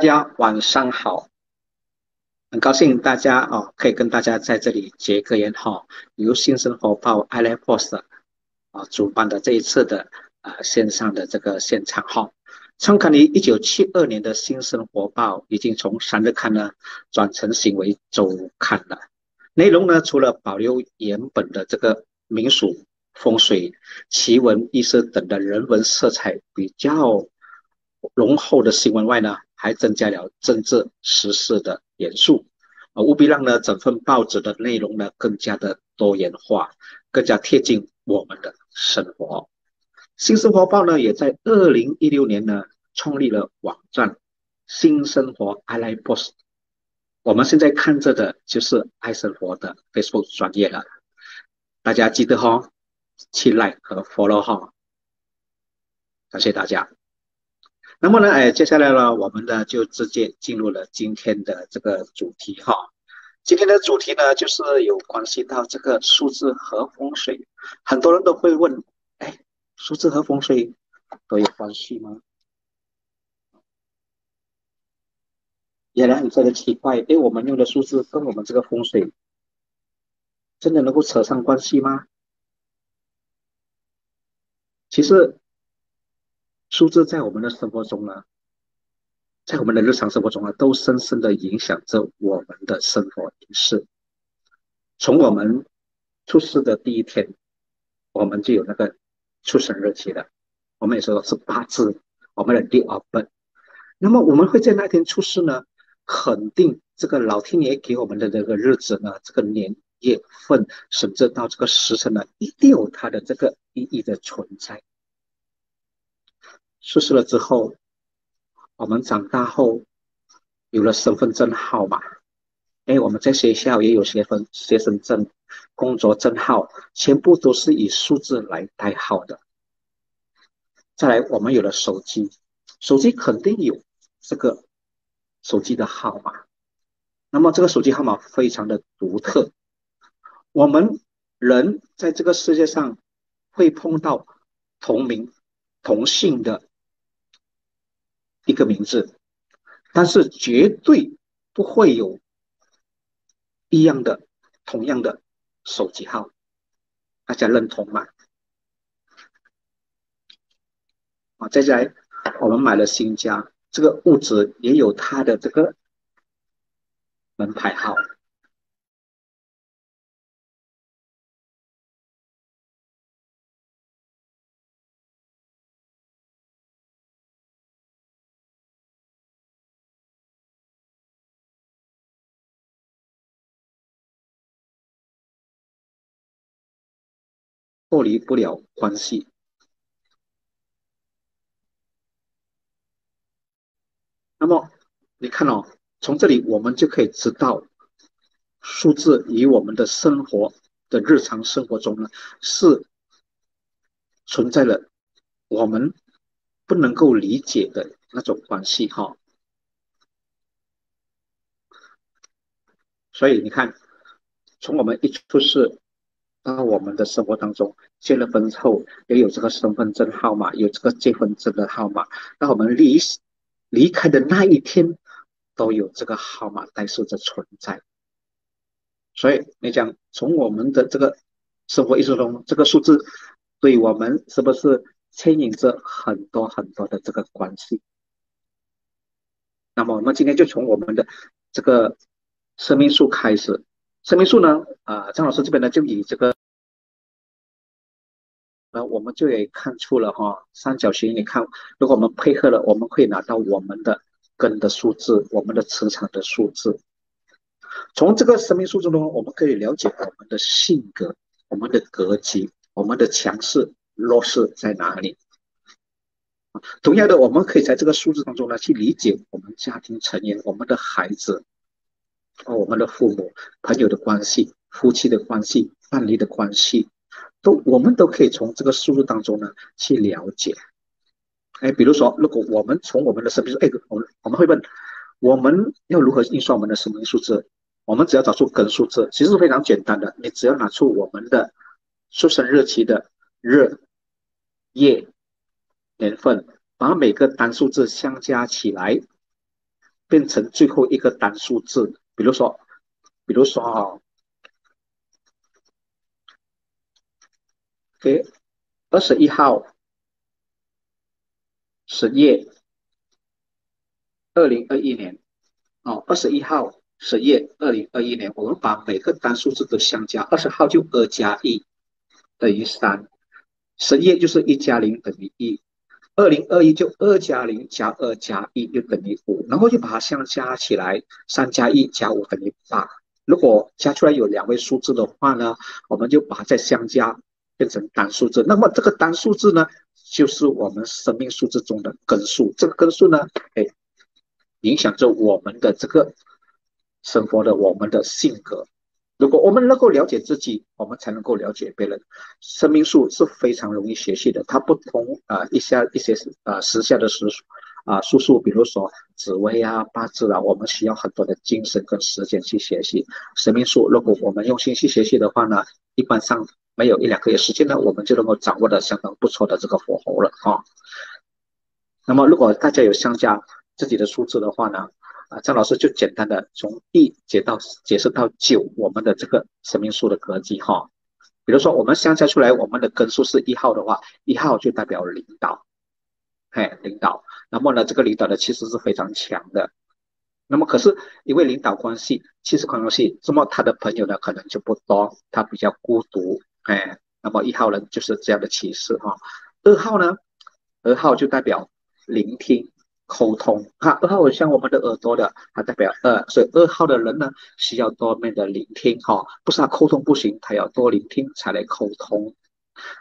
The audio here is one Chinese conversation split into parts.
大家晚上好，很高兴大家哦可以跟大家在这里结个缘哈。由新生活报 i l a n p o s t 啊主办的这一次的啊线上的这个现场哈，创刊于一九七二年的新生活报已经从三日刊呢转成行为周刊了。内容呢除了保留原本的这个民俗、风水、奇闻异事等的人文色彩比较。浓厚的新闻外呢，还增加了政治时事的元素，啊，务必让呢整份报纸的内容呢更加的多元化，更加贴近我们的生活。新生活报呢，也在二零一六年呢创立了网站新生活 i like post。我们现在看着的就是爱生活的 Facebook 专业了，大家记得哈，去 like 和 follow 哈，感谢大家。那么呢，哎，接下来呢，我们呢就直接进入了今天的这个主题哈。今天的主题呢，就是有关系到这个数字和风水。很多人都会问，哎，数字和风水都有关系吗？也让你觉得奇怪，哎，我们用的数字跟我们这个风水真的能够扯上关系吗？其实。数字在我们的生活中呢，在我们的日常生活中呢，都深深的影响着我们的生活仪式。从我们出世的第一天，我们就有那个出生日期的，我们也说是八字，我们的 date of birth。那么我们会在那天出世呢，肯定这个老天爷给我们的这个日子呢，这个年月份，甚至到这个时辰呢，一定有它的这个意义的存在。出世了之后，我们长大后有了身份证号码。哎，我们在学校也有学分、学生证、工作证号，全部都是以数字来代号的。再来，我们有了手机，手机肯定有这个手机的号码。那么这个手机号码非常的独特。我们人在这个世界上会碰到同名同姓的。一个名字，但是绝对不会有一样的、同样的手机号，大家认同吗？啊，接下来我们买了新家，这个屋子也有它的这个门牌号。脱离不了关系。那么，你看哦，从这里我们就可以知道，数字与我们的生活的日常生活中呢，是存在了我们不能够理解的那种关系哈。所以你看，从我们一出世。到我们的生活当中，结了婚之后也有这个身份证号码，有这个结婚证的号码。那我们离离开的那一天，都有这个号码代数的存在。所以你讲，从我们的这个生活意识中，这个数字对我们是不是牵引着很多很多的这个关系？那么我们今天就从我们的这个生命数开始。生命数呢？啊，张老师这边呢，就以这个，那我们就也看出了哈，三角形。你看，如果我们配合了，我们会拿到我们的根的数字，我们的磁场的数字。从这个生命数字中，我们可以了解我们的性格、我们的格局、我们的强势、弱势在哪里。同样的，我们可以在这个数字当中呢，去理解我们家庭成员、我们的孩子。我们的父母、朋友的关系、夫妻的关系、伴侣的关系，都我们都可以从这个数字当中呢去了解。哎，比如说，如果我们从我们的生命数，哎，我们我们会问，我们要如何运算我们的生命数字？我们只要找出根数字，其实是非常简单的。你只要拿出我们的出生日期的日、月、年份，把每个单数字相加起来，变成最后一个单数字，比如说，比如说哈，OK，二十一号十月，二零二一年，哦，二十一号十月二零二一年，我们把每个单数字都相加，二十号就二加一等于三，十月就是一加零等于一。二零二一就二加零加二加一就等于五，然后就把它相加起来，三加一加五等于八。如果加出来有两位数字的话呢，我们就把它再相加变成单数字。那么这个单数字呢，就是我们生命数字中的根数。这个根数呢，哎，影响着我们的这个生活的我们的性格。如果我们能够了解自己，我们才能够了解别人。生命数是非常容易学习的，它不同啊一下一些呃时下的时啊数数，比如说紫微啊、八字啊，我们需要很多的精神跟时间去学习。生命数，如果我们用心去学习的话呢，一般上没有一两个月时间呢，我们就能够掌握的相当不错的这个火候了啊。那么，如果大家有相加自己的数字的话呢？啊，张老师就简单的从一解到解释到九，我们的这个生命数的格局哈。比如说，我们相加出来，我们的根数是一号的话，一号就代表领导，嘿，领导。那么呢，这个领导呢，其实是非常强的。那么可是因为领导关系，其实关系，那么他的朋友呢，可能就不多，他比较孤独，哎。那么一号人就是这样的启示哈。二号呢，二号就代表聆听。沟通。哈，二号像我们的耳朵的，它代表二，所以二号的人呢需要多面的聆听哈，不是他沟通不行，他要多聆听才来沟通。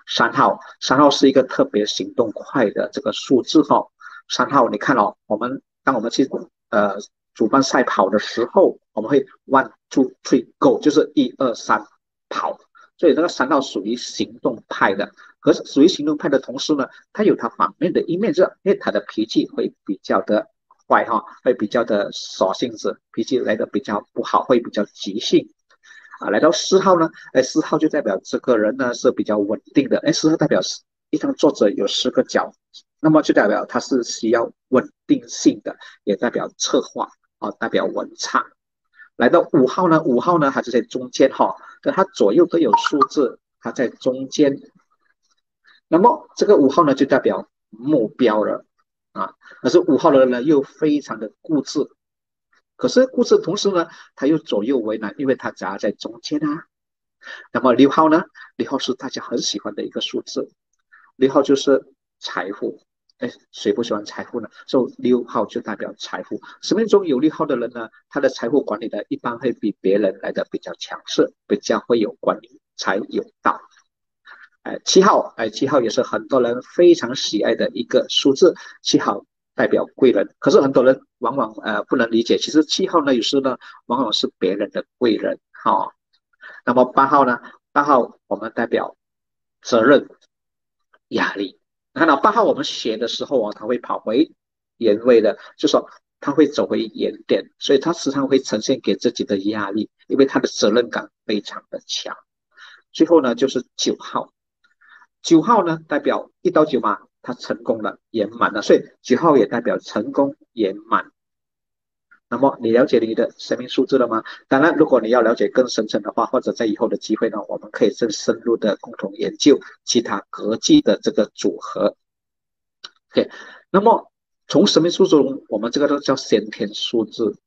三号，三号是一个特别行动快的这个数字哈，三号你看哦，我们当我们去呃主办赛跑的时候，我们会 one two three go，就是一二三跑，所以这个三号属于行动派的。可是属于行动派的同时呢，他有他反面的一面，是因为他的脾气会比较的坏哈，会比较的耍性子，脾气来的比较不好，会比较急性啊。来到四号呢，哎，四号就代表这个人呢是比较稳定的，哎，四号代表一张作者有四个角，那么就代表他是需要稳定性的，也代表策划啊，代表文采。来到五号呢，五号呢还是在中间哈，那它左右都有数字，它在中间。那么这个五号呢，就代表目标了啊。可是五号的人呢，又非常的固执。可是固执同时呢，他又左右为难，因为他夹在中间啊。那么六号呢？六号是大家很喜欢的一个数字。六号就是财富。哎，谁不喜欢财富呢？所以六号就代表财富。生命中有六号的人呢，他的财富管理的一般会比别人来的比较强势，比较会有管理，才有道。哎，七号，哎，七号也是很多人非常喜爱的一个数字。七号代表贵人，可是很多人往往呃不能理解，其实七号呢有时呢往往是别人的贵人哈。那么八号呢？八号我们代表责任、压力。看到八号我们写的时候啊，他会跑回原位的，就说他会走回原点，所以他时常会呈现给自己的压力，因为他的责任感非常的强。最后呢，就是九号。九号呢，代表一到九嘛，它成功了，圆满了，所以九号也代表成功圆满。那么你了解你的生命数字了吗？当然，如果你要了解更深层的话，或者在以后的机会呢，我们可以更深入的共同研究其他格局的这个组合。OK，那么从生命数字中，我们这个都叫先天数字，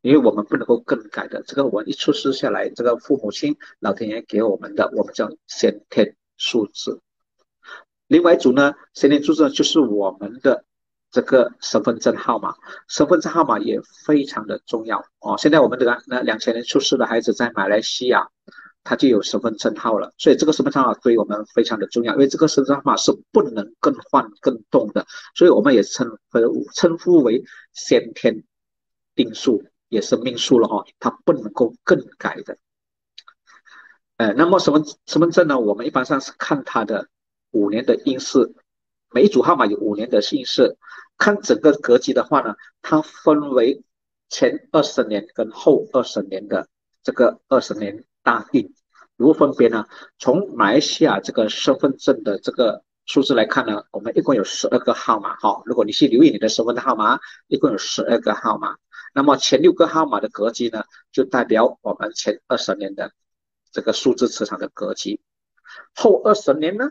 因为我们不能够更改的。这个我一出世下来，这个父母亲、老天爷给我们的，我们叫先天。数字，另外一组呢，先天数字就是我们的这个身份证号码，身份证号码也非常的重要哦。现在我们这个那两千年出世的孩子在马来西亚，他就有身份证号了，所以这个身份证号对于我们非常的重要，因为这个身份证号码是不能更换更动的，所以我们也称称呼为先天定数，也是命数了哈，它不能够更改的。呃，那么什么身份证呢？我们一般上是看它的五年的运势，每一组号码有五年的姓氏。看整个格局的话呢，它分为前二十年跟后二十年的这个二十年大运。如何分别呢？从马来西亚这个身份证的这个数字来看呢，我们一共有十二个号码哈。如果你去留意你的身份证号码，一共有十二个号码。那么前六个号码的格局呢，就代表我们前二十年的这个数字磁场的格局。后二十年呢，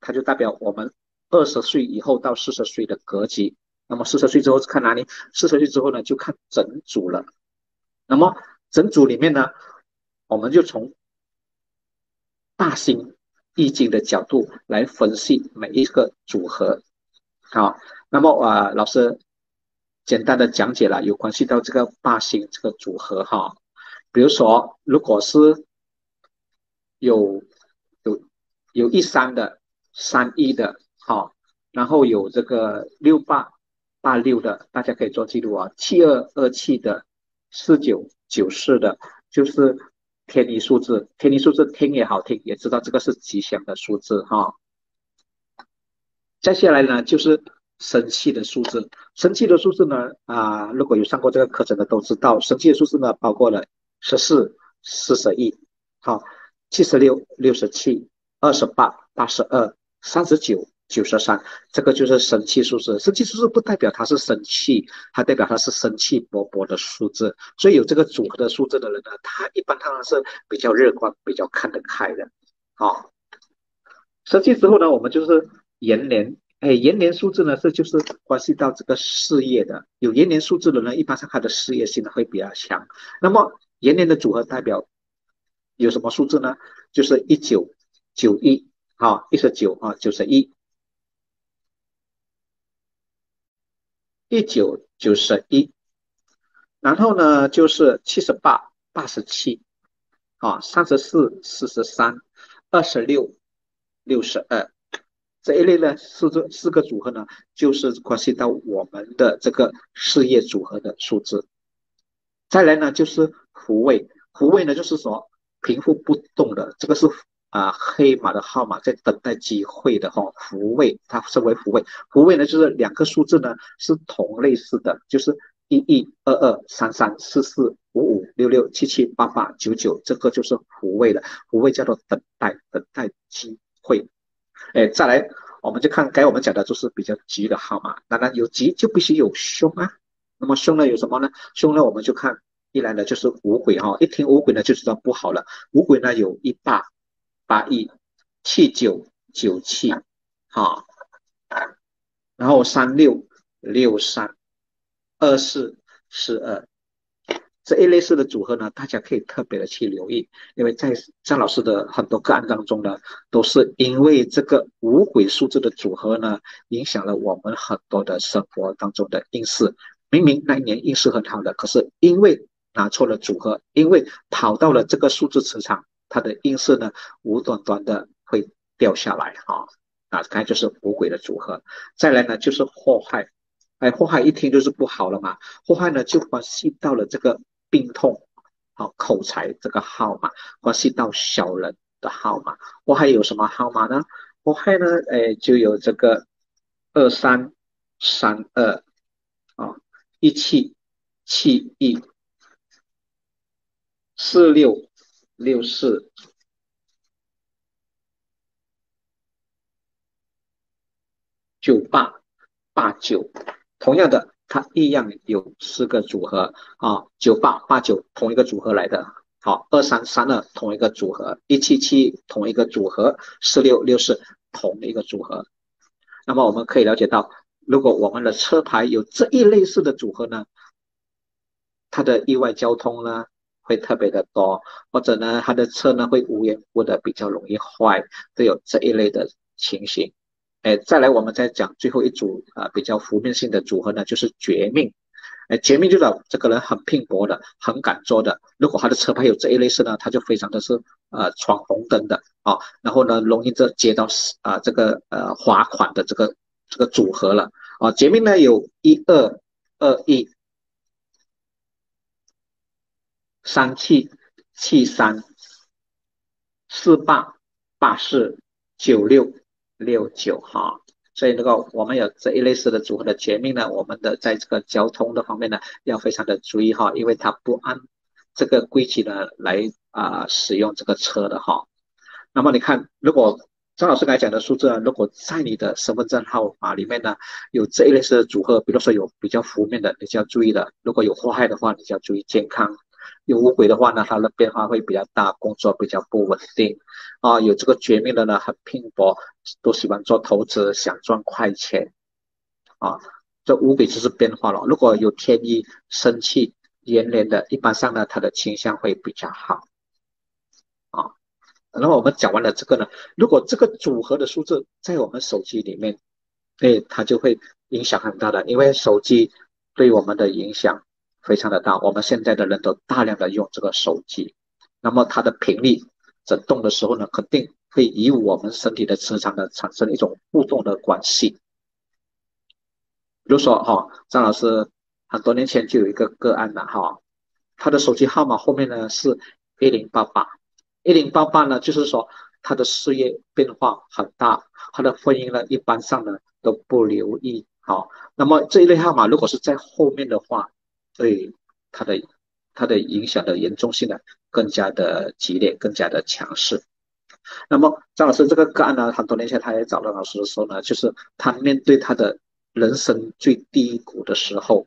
它就代表我们二十岁以后到四十岁的格局。那么四十岁之后看哪里？四十岁之后呢，就看整组了。那么整组里面呢，我们就从大星易经的角度来分析每一个组合。好，那么啊，老师简单的讲解了有关系到这个八星这个组合哈。比如说，如果是有有有一三的、三一的，好，然后有这个六八八六的，大家可以做记录啊。七二二七的。四九九四的，就是天一数字，天一数字听也好听，也知道这个是吉祥的数字哈。接下来呢，就是生气的数字，生气的数字呢，啊，如果有上过这个课程的都知道，生气的数字呢，包括了十四、四十一，好，七十六、六十七、二十八、八十二、三十九。九十三，这个就是生气数字。生气数字不代表它是生气，它代表它是生气勃勃的数字。所以有这个组合的数字的人呢，他一般他是比较乐观、比较看得开的。好，生气之后呢，我们就是延年。哎，延年数字呢是就是关系到这个事业的。有延年数字的人，一般上他的事业性会比较强。那么延年的组合代表有什么数字呢？就是一九九一，啊，一十九啊，九十一。一九九十一，然后呢就是七十八、八十七，啊，三十四、四十三、二十六、六十二，这一类呢四个四个组合呢，就是关系到我们的这个事业组合的数字。再来呢就是福位，福位呢就是说平复不动的，这个是。啊，黑马的号码在等待机会的哈，福位它称为福位，福位呢就是两个数字呢是同类似的，就是一一二二三三四四五五六六七七八八九九，这个就是福位了，福位叫做等待等待机会。哎，再来我们就看该我们讲的就是比较吉的号码，当然有吉就必须有凶啊。那么凶呢有什么呢？凶呢我们就看一来呢就是五鬼哈，一听五鬼呢就知道不好了，五鬼呢有一八。八一七九九七，哈，然后三六六三二四四二这一类似的组合呢，大家可以特别的去留意，因为在张老师的很多个案当中呢，都是因为这个五轨数字的组合呢，影响了我们很多的生活当中的运势。明明那一年运势很好的，可是因为拿错了组合，因为跑到了这个数字磁场。它的音色呢，无端端的会掉下来哈，啊，刚才就是五鬼的组合，再来呢就是祸害，哎，祸害一听就是不好了嘛，祸害呢就关系到了这个病痛，好口才这个号码，关系到小人的号码，祸害有什么号码呢？祸害呢，哎，就有这个二三三二啊，一七七一四六。六四。九八八九，同样的，它一样有四个组合。啊，九八八九同一个组合来的，好，二三三二同一个组合，一七七同一个组合，四六六四同一个组合。那么我们可以了解到，如果我们的车牌有这一类似的组合呢，它的意外交通呢？会特别的多，或者呢，他的车呢会无缘无故的比较容易坏，都有这一类的情形。哎，再来我们再讲最后一组啊比较负面性的组合呢，就是绝命。哎，绝命就是这个人很拼搏的，很敢做的。如果他的车牌有这一类似呢，他就非常的是呃闯红灯的啊，然后呢容易这接到啊这个呃罚款的这个这个组合了啊。绝命呢有一二二一。三七七三四八八四九六六九哈，所以那个我们有这一类似的组合的绝命呢，我们的在这个交通的方面呢，要非常的注意哈，因为它不按这个规矩呢来啊使用这个车的哈。那么你看，如果张老师刚才讲的数字啊，如果在你的身份证号码里面呢，有这一类似的组合，比如说有比较负面的，你就要注意了；如果有祸害的话，你就要注意健康；有五鬼的话呢，它的变化会比较大，工作比较不稳定啊；有这个绝命的呢，很拼搏，都喜欢做投资，想赚快钱啊。这五鬼就是变化了。如果有天一生气延连的，一般上呢，它的倾向会比较好啊。然后我们讲完了这个呢，如果这个组合的数字在我们手机里面，对它就会影响很大的，因为手机对我们的影响非常的大。我们现在的人都大量的用这个手机，那么它的频率震动的时候呢，肯定会与我们身体的磁场呢产生一种互动的关系。比如说哈，张老师很多年前就有一个个案了哈，他的手机号码后面呢是一零八八。一零八八呢，就是说他的事业变化很大，他的婚姻呢一般上呢都不留意。好，那么这一类号码如果是在后面的话，对他的他的影响的严重性呢更加的激烈，更加的强势。那么张老师这个个案呢，很多年前他也找到老师的时候呢，就是他面对他的人生最低谷的时候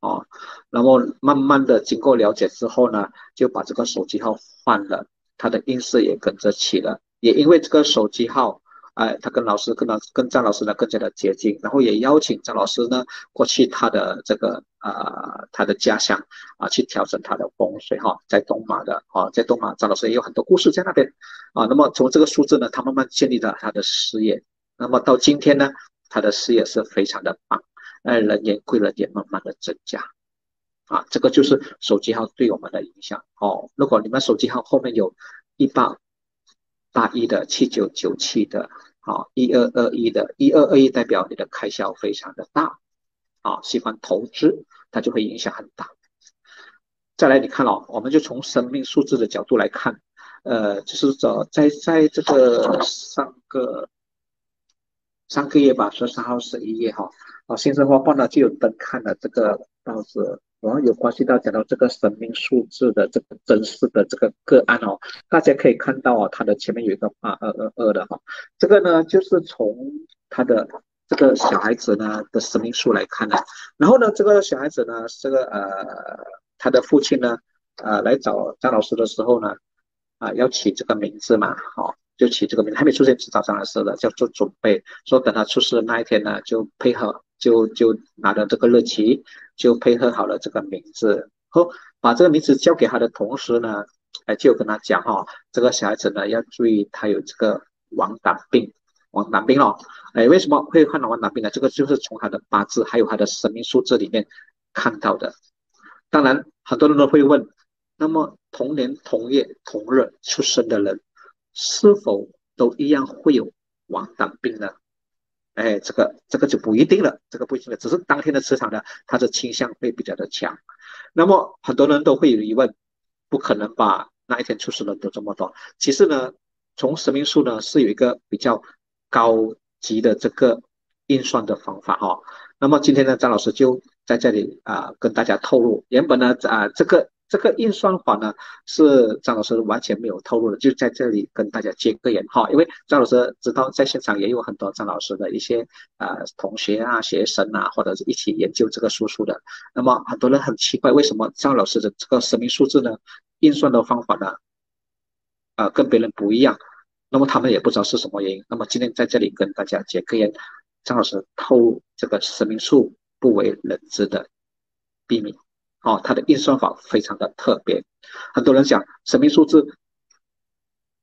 啊，然后慢慢的经过了解之后呢，就把这个手机号换了。他的运势也跟着起了，也因为这个手机号，哎，他跟老师、跟老跟张老师呢更加的接近，然后也邀请张老师呢过去他的这个呃他的家乡啊去调整他的风水哈，在东马的啊，在东马张老师也有很多故事在那边啊。那么从这个数字呢，他慢慢建立了他的事业，那么到今天呢，他的事业是非常的棒，哎，人缘贵人也慢慢的增加。啊，这个就是手机号对我们的影响哦。如果你们手机号后面有一八八一的、七九九七的、好一二二一的，一二二一代表你的开销非常的大啊，喜欢投资，它就会影响很大。再来，你看了，我们就从生命数字的角度来看，呃，就是说在在这个上个上个月吧，十三号、十一月哈，啊，新生活报呢就有登看了这个报纸。然后有关系到讲到这个生命数字的这个真实的这个个案哦，大家可以看到啊，它的前面有一个八二二二的哈，这个呢就是从他的这个小孩子呢的生命数来看呢，然后呢这个小孩子呢，这个呃他的父亲呢，呃来找张老师的时候呢，啊要起这个名字嘛，好就起这个名字，还没出现就找张老师的，叫做准备，说等他出世的那一天呢就配合。就就拿着这个日期，就配合好了这个名字，后把这个名字交给他的同时呢，哎，就跟他讲哈，这个小孩子呢要注意，他有这个黄疸病，黄疸病哦，哎，为什么会患了黄疸病呢？这个就是从他的八字还有他的生命数字里面看到的。当然，很多人都会问，那么同年同月同日出生的人，是否都一样会有黄疸病呢？哎，这个这个就不一定了，这个不一定了，只是当天的磁场呢，它的倾向会比较的强。那么很多人都会有疑问，不可能吧？那一天出生的都这么多。其实呢，从生命数呢是有一个比较高级的这个运算的方法哈。那么今天呢，张老师就在这里啊跟大家透露，原本呢啊这个。这个运算法呢，是张老师完全没有透露的，就在这里跟大家接个言哈。因为张老师知道在现场也有很多张老师的一些呃同学啊、学生啊，或者是一起研究这个数数的。那么很多人很奇怪，为什么张老师的这个生命数字呢，运算的方法呢，呃，跟别人不一样？那么他们也不知道是什么原因。那么今天在这里跟大家接个言，张老师透露这个生命数不为人知的秘密。哦，它的运算法非常的特别。很多人讲神秘数字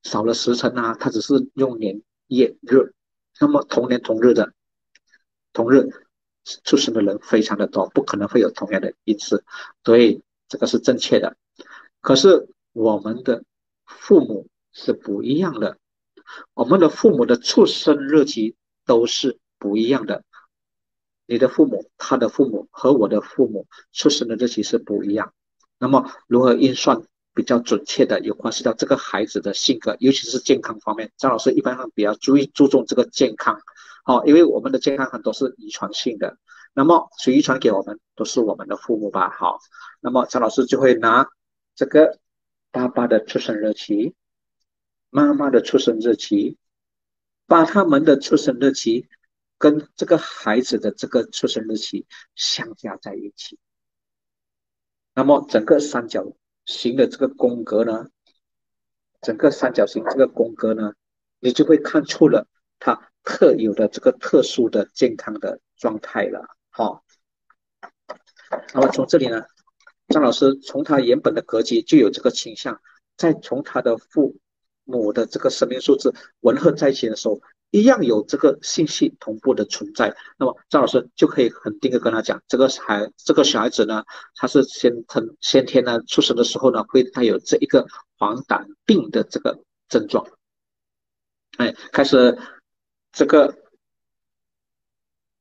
少了时辰啊，它只是用年月日。那么同年同日的同日出生的人非常的多，不可能会有同样的运势，所以这个是正确的。可是我们的父母是不一样的，我们的父母的出生日期都是不一样的。你的父母，他的父母和我的父母出生的日期是不一样。那么，如何运算比较准确的，有关系到这个孩子的性格，尤其是健康方面。张老师一般上比较注意注重这个健康，哦，因为我们的健康很多是遗传性的。那么，谁遗传给我们，都是我们的父母吧？好，那么张老师就会拿这个爸爸的出生日期、妈妈的出生日期，把他们的出生日期跟这个孩子的这个出生日期相加在一起，那么整个三角形的这个宫格呢，整个三角形这个宫格呢，你就会看出了它特有的这个特殊的健康的状态了。好，那么从这里呢，张老师从他原本的格局就有这个倾向，再从他的父。母的这个生命数字吻合在一起的时候，一样有这个信息同步的存在。那么张老师就可以肯定的跟他讲，这个孩这个小孩子呢，他是先天先天呢出生的时候呢，会带有这一个黄疸病的这个症状。哎，开始这个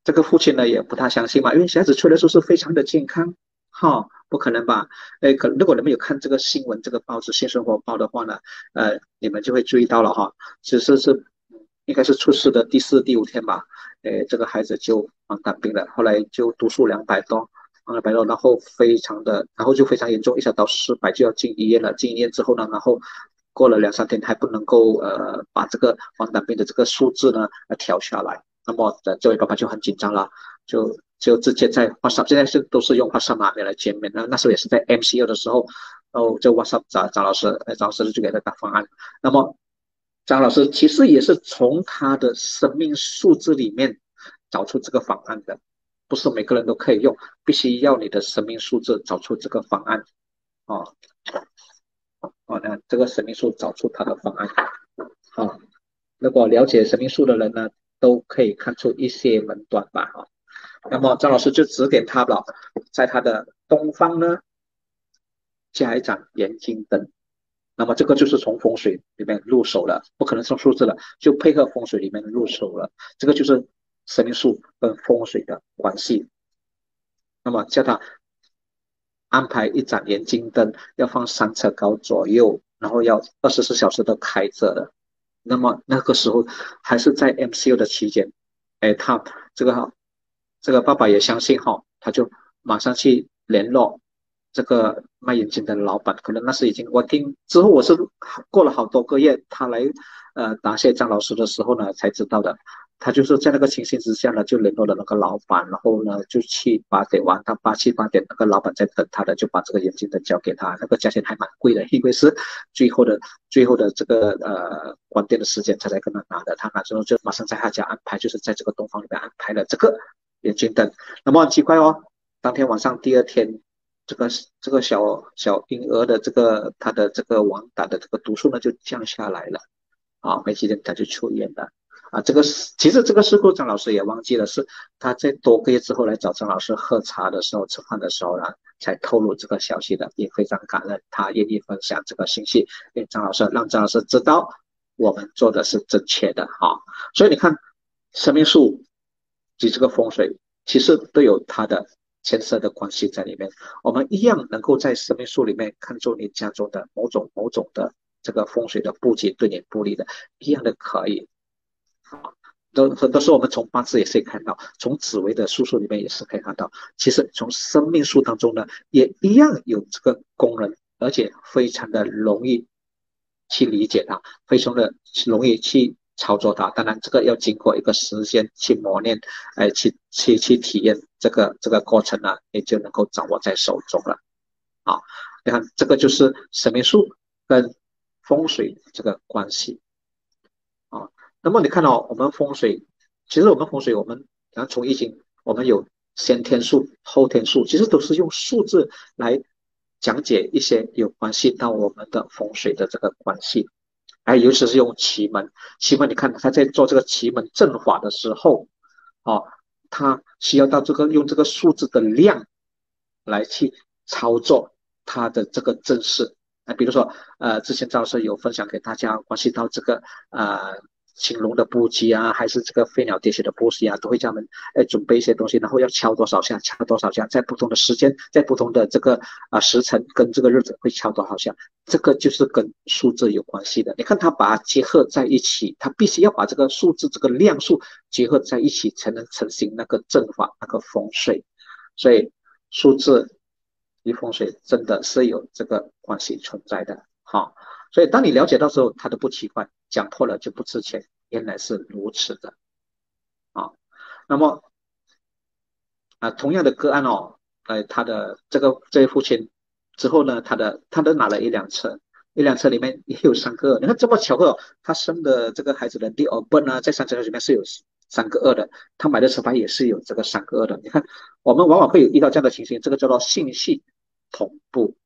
这个父亲呢也不太相信嘛，因为小孩子出来的时候是非常的健康。哈，不可能吧？哎，可如果你们有看这个新闻，这个报纸《新生活报》的话呢，呃，你们就会注意到了哈，其实是应该是出事的第四、第五天吧，哎，这个孩子就黄疸病了，后来就毒素两百多，两百多，然后非常的，然后就非常严重，一下到四百就要进医院了。进医院之后呢，然后过了两三天还不能够呃把这个黄疸病的这个数字呢呃调下来，那么的这位爸爸就很紧张了，就。就直接在 WhatsApp，现在是都是用 WhatsApp 来见面。那那时候也是在 MCU 的时候，哦，就 WhatsApp 找找老师，哎，张老师就给他打方案。那么张老师其实也是从他的生命数字里面找出这个方案的，不是每个人都可以用，必须要你的生命数字找出这个方案。哦，哦，那这个生命数找出他的方案。好，如果了解生命数的人呢，都可以看出一些门短吧。哈。那么张老师就指点他了，在他的东方呢加一盏眼睛灯。那么这个就是从风水里面入手了，不可能从数字了，就配合风水里面入手了。这个就是生命数跟风水的关系。那么叫他安排一盏眼睛灯，要放三尺高左右，然后要二十四小时都开着的。那么那个时候还是在 MCU 的期间，哎，他这个。这个爸爸也相信哈，他就马上去联络这个卖眼镜的老板。可能那时已经我听之后，我是过了好多个月，他来呃答谢张老师的时候呢，才知道的。他就是在那个情形之下呢，就联络了那个老板，然后呢就去八点晚到八七八点，那个老板在等他的，就把这个眼镜灯交给他。那个价钱还蛮贵的，因为是最后的最后的这个呃关店的时间他才跟他拿的。他拿之后就马上在他家安排，就是在这个东方里面安排了这个。眼镜灯，那么很奇怪哦。当天晚上，第二天，这个这个小小婴儿的这个他的这个黄疸的这个毒素呢就降下来了，啊，没几天他就出院了。啊，这个是其实这个事故张老师也忘记了，是他在多个月之后来找张老师喝茶的时候、吃饭的时候呢，才透露这个消息的，也非常感恩他愿意分享这个信息给张老师，让张老师知道我们做的是正确的哈。所以你看，生命树。及这个风水其实都有它的牵涉的关系在里面。我们一样能够在生命树里面看出你家中的某种某种的这个风水的布局对你不利的，一样的可以。都很多时候我们从八字也是可以看到，从紫微的术数里面也是可以看到。其实从生命树当中呢，也一样有这个功能，而且非常的容易去理解它，非常的容易去。操作它，当然这个要经过一个时间去磨练，哎，去去去体验这个这个过程呢，你就能够掌握在手中了。啊，你看这个就是生命树跟风水这个关系。啊，那么你看到我们风水，其实我们风水，我们然后从易经，我们有先天数、后天数，其实都是用数字来讲解一些有关系到我们的风水的这个关系。哎，尤其是用奇门，奇门你看他在做这个奇门阵法的时候，哦，他需要到这个用这个数字的量来去操作他的这个阵势。那比如说，呃，之前赵老师有分享给大家，关系到这个呃。青龙的布局啊，还是这个飞鸟跌血的布局啊，都会叫他们哎准备一些东西，然后要敲多少下，敲多少下，在不同的时间，在不同的这个啊时辰跟这个日子会敲多少下，这个就是跟数字有关系的。你看他把它结合在一起，他必须要把这个数字这个量数结合在一起，才能成型那个阵法那个风水。所以数字与风水真的是有这个关系存在的。好。所以，当你了解到时候，他都不奇怪，讲破了就不值钱。原来是如此的啊。那么啊，同样的个案哦，呃，他的这个这位父亲之后呢，他的他都拿了一辆车，一辆车里面也有三个。你看这么巧合，他生的这个孩子的第二本呢，在三车里面是有三个二的，他买的车牌也是有这个三个二的。你看，我们往往会有遇到这样的情形，这个叫做信息同步。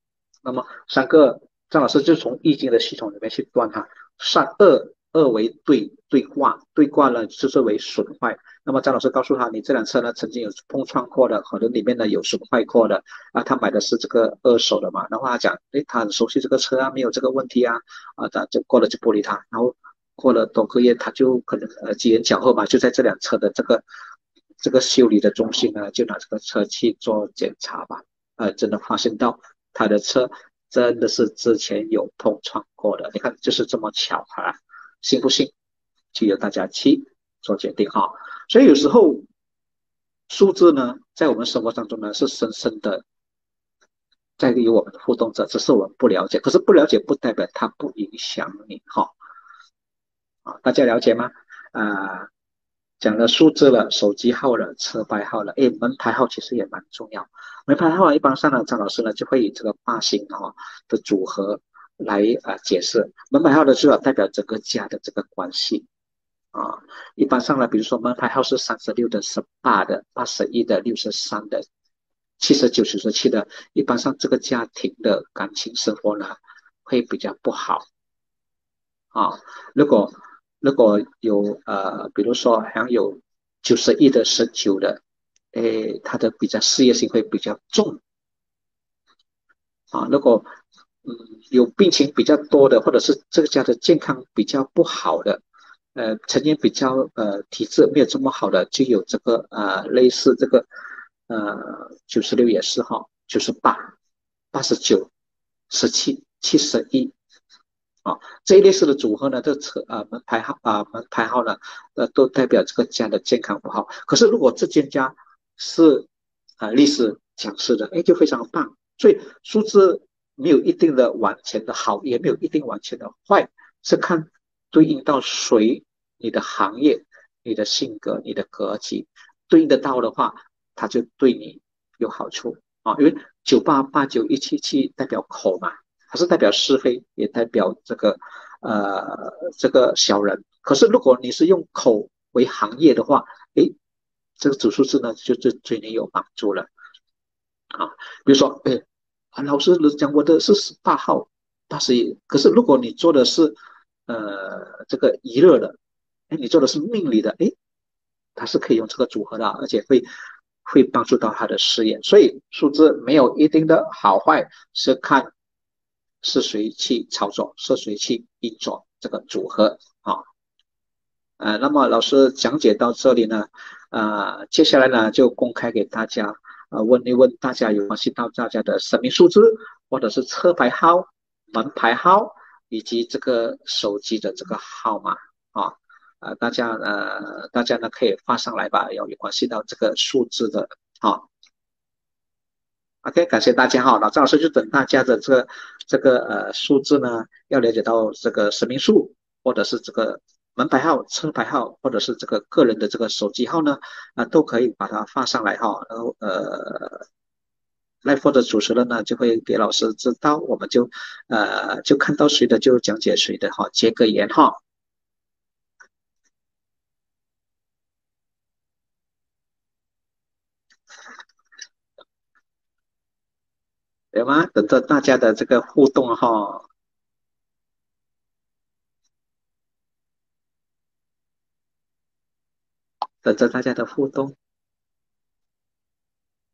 那么三个张老师就从易经的系统里面去断它，三二二为对对卦，对卦呢就是为损坏。那么张老师告诉他，你这辆车呢曾经有碰撞过的，可能里面呢有损坏过的啊，他买的是这个二手的嘛。然后他讲，诶，他很熟悉这个车啊，没有这个问题啊，啊，他就过了就不理他。然后过了多个月，他就可能呃机缘巧合嘛，就在这辆车的这个这个修理的中心呢，就拿这个车去做检查吧，呃，真的发现到。他的车真的是之前有碰撞过的，你看就是这么巧啊，信不信就由大家去做决定哈。所以有时候数字呢，在我们生活当中呢，是深深的在与我们的互动者，只是我们不了解。可是不了解不代表它不影响你哈。啊，大家了解吗？啊。讲了数字了，手机号了，车牌号了，诶，门牌号其实也蛮重要。门牌号一般上呢，张老师呢就会以这个八星哈的组合来啊解释。门牌号的就代表整个家的这个关系啊。一般上呢，比如说门牌号是三十六的、十八的、八十一的、六十三的、七十九、九十七的，一般上这个家庭的感情生活呢会比较不好啊。如果如果有呃，比如说还有九十一的十九的，诶，他的比较事业心会比较重啊。如果嗯有病情比较多的，或者是这个家的健康比较不好的，呃，曾经比较呃体质没有这么好的，就有这个呃类似这个呃九十六也是哈，九十八、八十九、十七、七十一。啊，这一类似的组合呢，这车啊门牌号啊门牌号呢，呃都代表这个家的健康不好。可是如果这间家是啊历史讲师的，哎就非常棒。所以数字没有一定的完全的好，也没有一定完全的坏，是看对应到谁，你的行业、你的性格、你的格局对应得到的话，它就对你有好处啊。因为九八八九一七七代表口嘛。它是代表是非，也代表这个，呃，这个小人。可是如果你是用口为行业的话，诶，这个主数字呢，就就对你有帮助了。啊，比如说，诶，老师讲我的是十八号八十一，可是如果你做的是，呃，这个娱乐的，哎，你做的是命理的，诶，它是可以用这个组合的，而且会会帮助到他的事业。所以数字没有一定的好坏，是看。是谁去操作？是谁去运作这个组合啊？呃，那么老师讲解到这里呢，呃，接下来呢就公开给大家，呃，问一问大家有关系到大家的生命数字，或者是车牌号、门牌号，以及这个手机的这个号码啊，呃，大家呃，大家呢可以发上来吧，有有关系到这个数字的啊。OK，感谢大家哈。那张老师就等大家的这个这个呃数字呢，要了解到这个实名数，或者是这个门牌号、车牌号，或者是这个个人的这个手机号呢，啊，都可以把它发上来哈。然后呃，来或者主持人呢就会给老师知道，我们就呃就看到谁的就讲解谁的哈，结个言哈。有吗？等着大家的这个互动哈，等着大家的互动。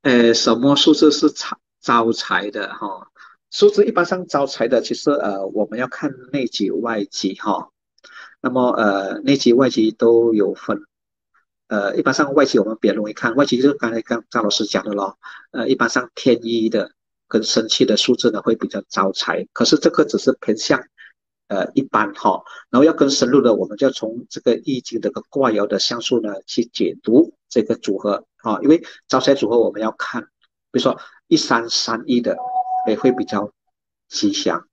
呃，什么数字是财招财的哈？数字一般上招财的，其实呃，我们要看内吉外吉哈。那么呃，内吉外吉都有分。呃，一般上外吉我们比较容易看，外吉就是刚才刚张老师讲的咯。呃，一般上天一的。跟生气的数字呢会比较招财，可是这个只是偏向，呃一般哈，然后要更深入的，我们就要从这个易经这个卦爻的相数呢去解读这个组合啊，因为招财组合我们要看，比如说一三三一的，也会比较吉祥，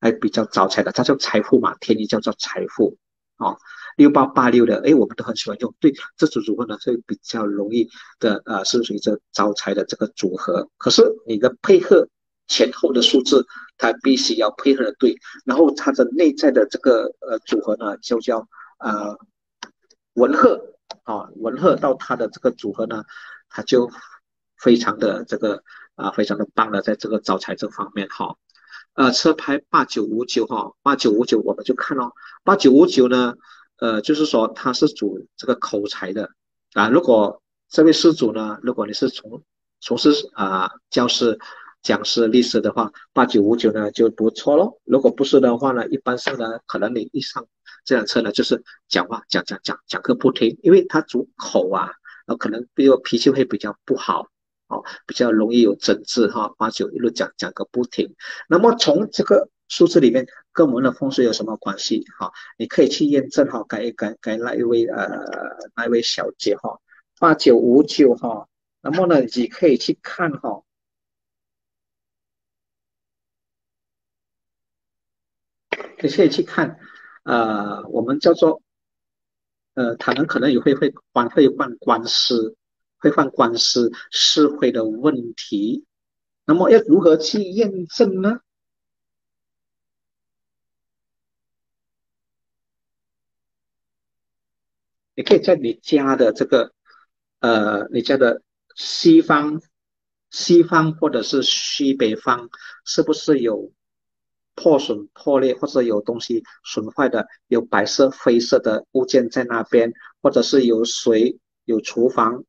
还比较招财的，它叫财富嘛，天一叫做财富啊，六八八六的，哎，我们都很喜欢用。对，这组组合呢是比较容易的，呃，是属于这招财的这个组合。可是你的配合前后的数字，它必须要配合的对，然后它的内在的这个呃组合呢，就叫呃文鹤啊，文鹤到它的这个组合呢，它就非常的这个啊，非常的棒了，在这个招财这方面哈。呃，车牌八九五九哈，八九五九我们就看咯，八九五九呢，呃，就是说它是主这个口才的啊。如果这位施主呢，如果你是从从事啊教师、讲师、律师的话，八九五九呢就不错咯。如果不是的话呢，一般上呢，可能你一上这辆车呢，就是讲话讲讲讲讲个不停，因为他主口啊，那可能比如脾气会比较不好。哦，比较容易有争执哈，八九一路讲讲个不停。那么从这个数字里面跟我们的风水有什么关系哈？你可以去验证哈，改一改改那一位呃那一位小姐哈，八九五九哈。那么呢，你可以去看哈，你可以去看呃，我们叫做呃，他们可能也会会官会办官司。会犯官司是会的问题，那么要如何去验证呢？你可以在你家的这个呃，你家的西方、西方或者是西北方，是不是有破损、破裂或者有东西损坏的？有白色、灰色的物件在那边，或者是有水、有厨房。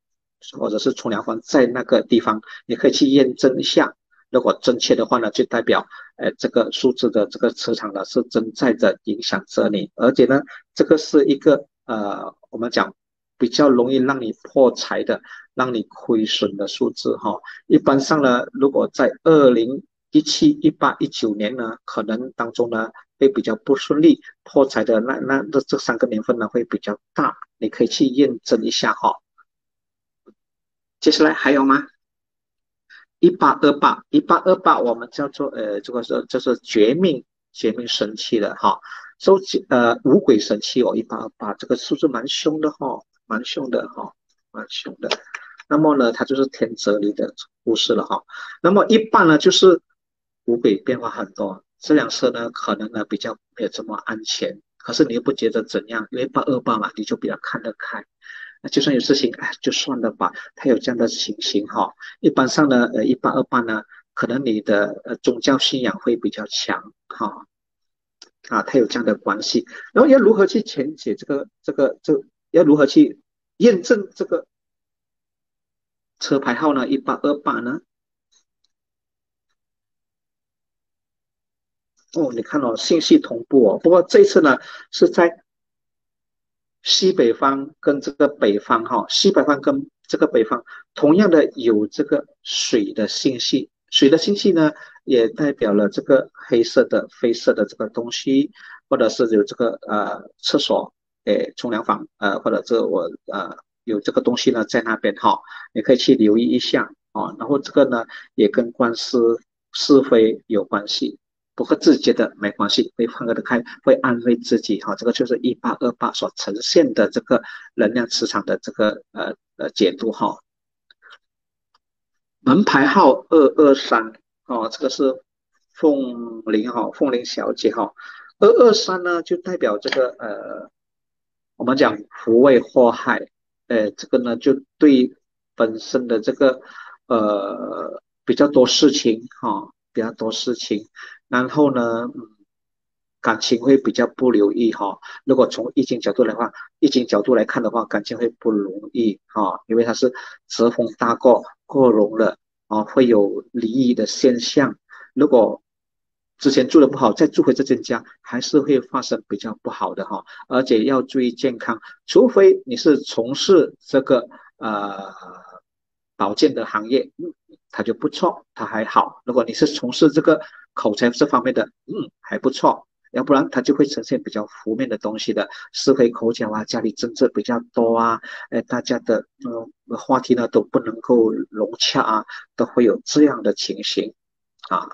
或者是冲凉房在那个地方，你可以去验证一下。如果正确的话呢，就代表，呃，这个数字的这个磁场呢是正在的影响着你，而且呢，这个是一个呃，我们讲比较容易让你破财的，让你亏损的数字哈。一般上呢，如果在二零一七、一八、一九年呢，可能当中呢会比较不顺利，破财的那那这这三个年份呢会比较大，你可以去验证一下哈。接下来还有吗？一八二八，一八二八，我们叫做呃，这个是就是绝命绝命神器的哈，收集呃五鬼神器哦，一八二八这个数字蛮凶的哈，蛮凶的哈，蛮凶的。那么呢，它就是天泽里的故事了哈。那么一般呢，就是五鬼变化很多，这辆车呢可能呢比较没有这么安全，可是你又不觉得怎样，因为八二八嘛，你就比较看得开。那就算有事情，哎，就算了吧。他有这样的情形哈。一般上呢，呃，一般二般呢，可能你的呃宗教信仰会比较强哈。啊，他有这样的关系。然后要如何去填写这个这个这？要如何去验证这个车牌号呢？一八二八呢？哦，你看哦，信息同步哦。不过这次呢，是在。西北方跟这个北方哈，西北方跟这个北方同样的有这个水的信息，水的星系呢也代表了这个黑色的、灰色的这个东西，或者是有这个呃厕所、诶冲凉房呃，或者这我呃有这个东西呢在那边哈，你可以去留意一下啊。然后这个呢也跟官司是非有关系。不过自己觉得没关系，会放得开，会安慰自己哈。这个就是一八二八所呈现的这个能量磁场的这个呃呃解读哈。门牌号二二三哦，这个是凤玲哈，凤玲小姐哈。二二三呢，就代表这个呃，我们讲福未祸害，呃，这个呢就对本身的这个呃比较多事情哈，比较多事情。然后呢，嗯，感情会比较不留意哈。如果从易经角度来话，易经角度来看的话，感情会不容易哈，因为它是泽风大过过容了啊，会有离异的现象。如果之前住的不好，再住回这间家，还是会发生比较不好的哈。而且要注意健康，除非你是从事这个呃保健的行业，嗯，它就不错，它还好。如果你是从事这个，口才这方面的，嗯，还不错，要不然他就会呈现比较负面的东西的，是非口角啊，家里争执比较多啊，哎，大家的呃话题呢都不能够融洽啊，都会有这样的情形啊。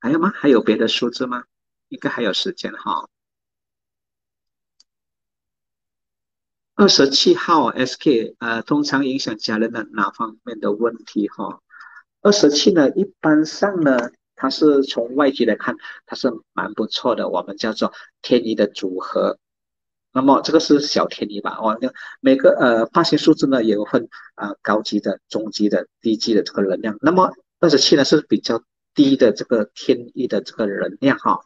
还有吗？还有别的数字吗？应该还有时间哈。二十七号 SK，呃，通常影响家人的哪方面的问题哈？二十七呢，一般上呢，它是从外界来看，它是蛮不错的，我们叫做天一的组合。那么这个是小天一吧？哦，每个呃发型数字呢也有分啊高级的、中级的、低级的这个能量。那么二十七呢是比较低的这个天一的这个能量哈。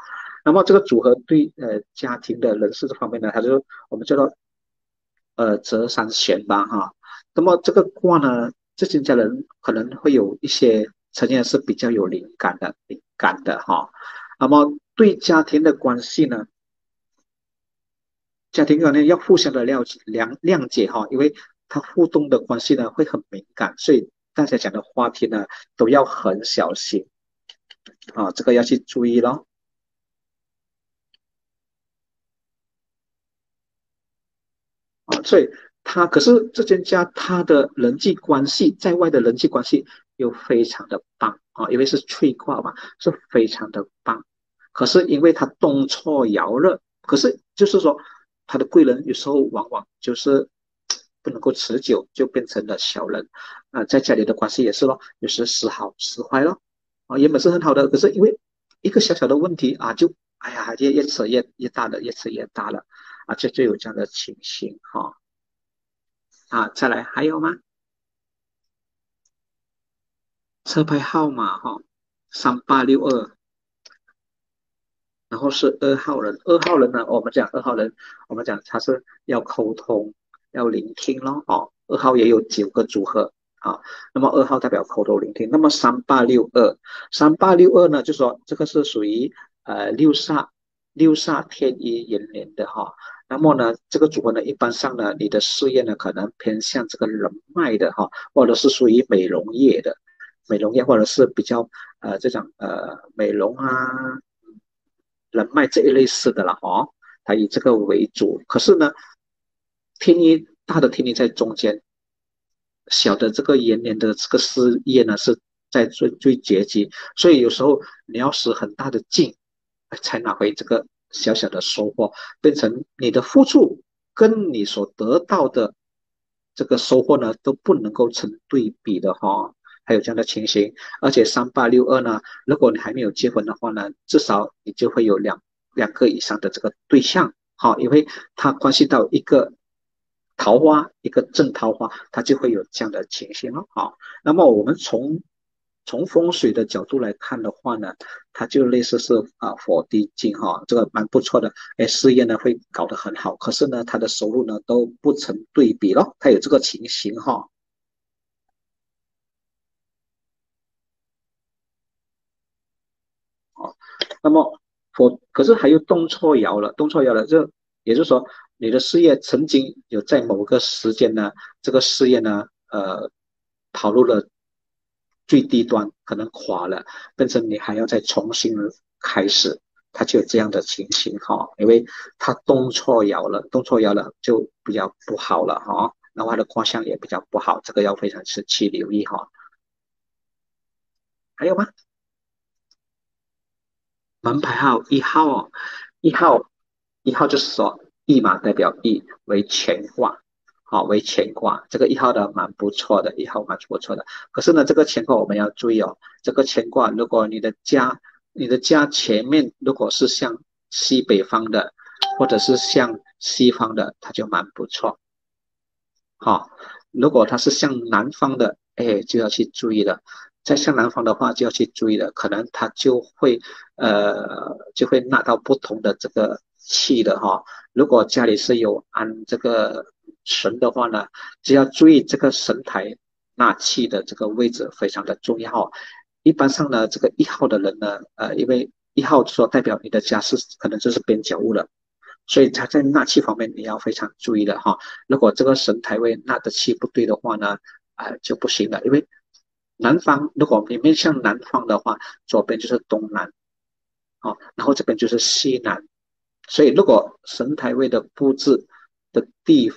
那么这个组合对呃家庭的人事这方面呢，它就我们叫做呃折三弦吧哈。那么这个卦呢，这些家人可能会有一些成员是比较有灵感的、灵感的哈。那么对家庭的关系呢，家庭观念要互相的了解、谅谅解哈，因为他互动的关系呢会很敏感，所以大家讲的话题呢都要很小心啊，这个要去注意咯。啊，所以他可是这间家，他的人际关系在外的人际关系又非常的棒啊，因为是翠卦嘛，是非常的棒。可是因为他东错摇了，可是就是说他的贵人有时候往往就是不能够持久，就变成了小人啊，在家里的关系也是咯，有时时好时坏咯啊，原本是很好的，可是因为一个小小的问题啊，就哎呀，越越扯越越大了，越扯越大了。啊，这就有这样的情形哈。啊再来还有吗？车牌号码哈，三八六二，然后是二号人。二号人呢，我们讲二号人，我们讲他是要沟通，要聆听咯。哦，二号也有九个组合啊。那么二号代表口头聆听。那么三八六二，三八六二呢，就说这个是属于呃六煞六煞天一延年的哈。那么呢，这个组合呢，一般上呢，你的事业呢，可能偏向这个人脉的哈，或者是属于美容业的，美容业或者是比较呃这种呃美容啊，人脉这一类似的了哈，它以这个为主。可是呢，天一大的天一在中间，小的这个延年的这个事业呢是在最最阶级，所以有时候你要使很大的劲，才拿回这个。小小的收获变成你的付出跟你所得到的这个收获呢都不能够成对比的哈，还有这样的情形。而且三八六二呢，如果你还没有结婚的话呢，至少你就会有两两个以上的这个对象哈，因为它关系到一个桃花，一个正桃花，它就会有这样的情形了哈。那么我们从从风水的角度来看的话呢，它就类似是啊火地金哈，这个蛮不错的，哎事业呢会搞得很好，可是呢它的收入呢都不成对比咯，它有这个情形哈。哦，那么火可是还有动错爻了，动错爻了，就也就是说你的事业曾经有在某个时间呢，这个事业呢呃跑入了。最低端可能垮了，变成你还要再重新开始，它就有这样的情形哈，因为它动错爻了，动错爻了就比较不好了哈，那它的卦象也比较不好，这个要非常时去留意哈。还有吗？门牌号一号哦，一号一号就是说一嘛代表一为乾卦。好，为乾卦，这个一号的蛮不错的，一号蛮不错的。可是呢，这个乾卦我们要注意哦，这个乾卦，如果你的家，你的家前面如果是向西北方的，或者是向西方的，它就蛮不错。好，如果它是向南方的，哎，就要去注意了。在向南方的话，就要去注意了，可能它就会，呃，就会纳到不同的这个气的哈。如果家里是有安这个。神的话呢，只要注意这个神台纳气的这个位置非常的重要。一般上呢，这个一号的人呢，呃，因为一号说代表你的家是可能就是边角物了，所以他在纳气方面你要非常注意的哈。如果这个神台位纳的气不对的话呢，啊就不行了。因为南方如果你面向南方的话，左边就是东南，哦，然后这边就是西南，所以如果神台位的布置的地。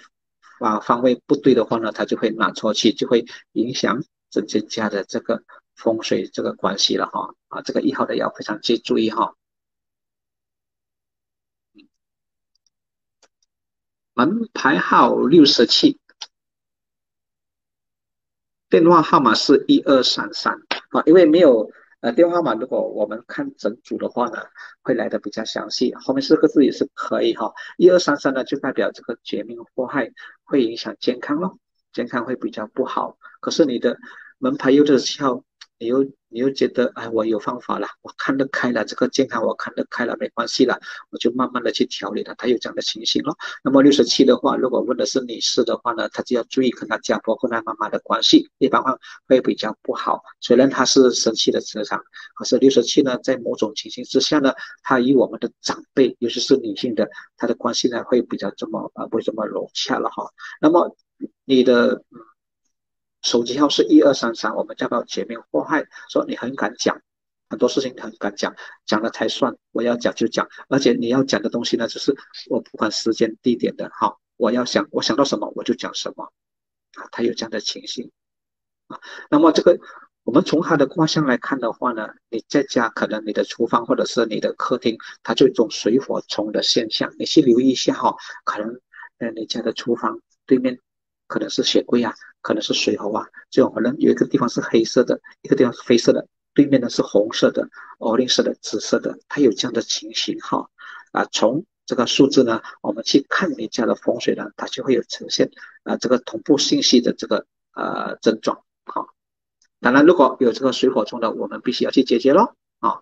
啊，方位不对的话呢，它就会拿错气，就会影响整间家的这个风水这个关系了哈。啊，这个一号的要非常去注意哈。门牌号六十七，电话号码是一二三三啊，因为没有呃电话号码，如果我们看整组的话呢，会来的比较详细。后面四个字也是可以哈，一二三三呢就代表这个绝命祸害会影响健康咯，健康会比较不好。可是你的门牌又是七号。你又你又觉得哎，我有方法了，我看得开了，这个健康我看得开了，没关系了，我就慢慢的去调理了。他有这样的情形了。那么六十七的话，如果问的是女士的话呢，她就要注意跟她家婆和她妈妈的关系，一般话会比较不好。虽然她是生气的磁场，可是六十七呢，在某种情形之下呢，她与我们的长辈，尤其是女性的，她的关系呢会比较这么啊，不会这么融洽了哈。那么你的嗯。手机号是一二三三，我们叫到绝命祸害，说你很敢讲，很多事情很敢讲，讲了才算，我要讲就讲，而且你要讲的东西呢，就是我不管时间地点的，哈，我要想我想到什么我就讲什么，啊，他有这样的情形，啊，那么这个我们从他的卦象来看的话呢，你在家可能你的厨房或者是你的客厅，它就一种水火冲的现象，你去留意一下哈，可能呃你家的厨房对面。可能是雪柜啊，可能是水猴啊，这种可能有一个地方是黑色的，一个地方是灰色的，对面呢是红色的、奥利色的、紫色的，它有这样的情形哈。啊，从这个数字呢，我们去看你家的风水呢，它就会有呈现啊这个同步信息的这个呃症状哈。当然，如果有这个水火冲的，我们必须要去解决咯啊。